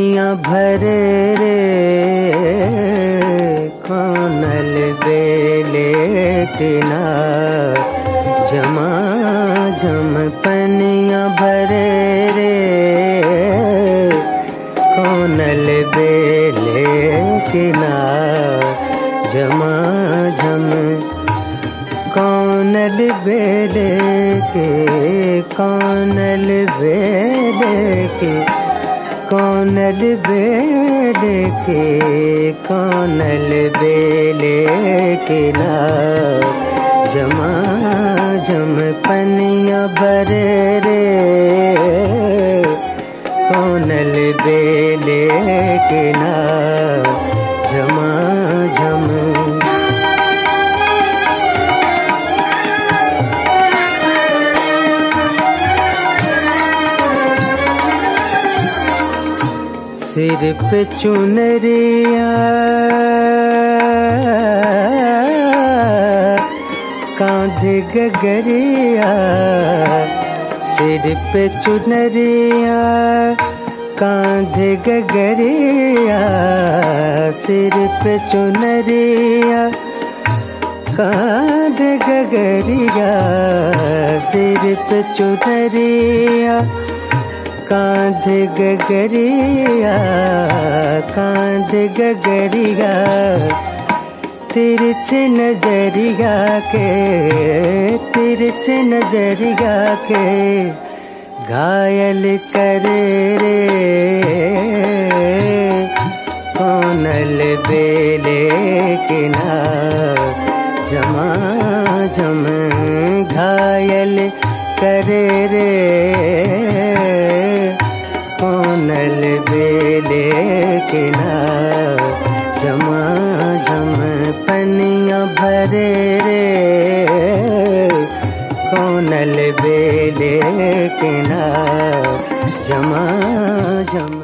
दुनिया भरे रे, कानल बेले तिना जमा जम पनिया भरे रे, कानल बेले तिना जमा जम, कौनल बेले के, कानल बेले के। कौनल बेल के कानल बेल के ना जमा जम पनिया बर रे कानल बेले के ना सिर पे चुनरिया कांधे गगरिया। सिर पे चुनरिया कांधे गगरिया। सिर पे चुनरिया कांधे गगरिया। सिर पे चुनरिया कांध गगरिया कांध गगरिया, तिरछ नज़रिया के, तिरछ नज़रिया के घायल करे रे। कौनल बेले किनार जमा जम घायल करे रे। किनार जमा जम पनिया भरे रे। कौनल बेले किना जमा जम